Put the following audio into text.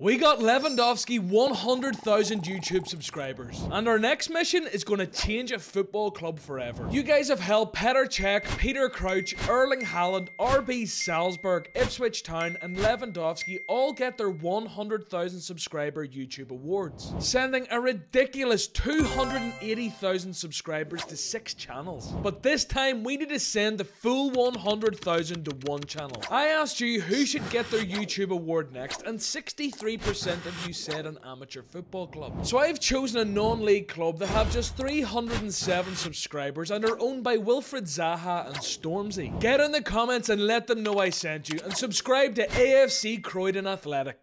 We got Lewandowski 100,000 YouTube subscribers. And our next mission is going to change a football club forever. You guys have helped Petr Cech, Peter Crouch, Erling Haaland, RB Salzburg, Ipswich Town, and Lewandowski all get their 100,000 subscriber YouTube awards, sending a ridiculous 280,000 subscribers to six channels. But this time, we need to send the full 100,000 to one channel. I asked you who should get their YouTube award next, and 63 3% of you said an amateur football club. So I've chosen a non-league club that have just 307 subscribers and are owned by Wilfried Zaha and Stormzy. Get in the comments and let them know I sent you and subscribe to AFC Croydon Athletic.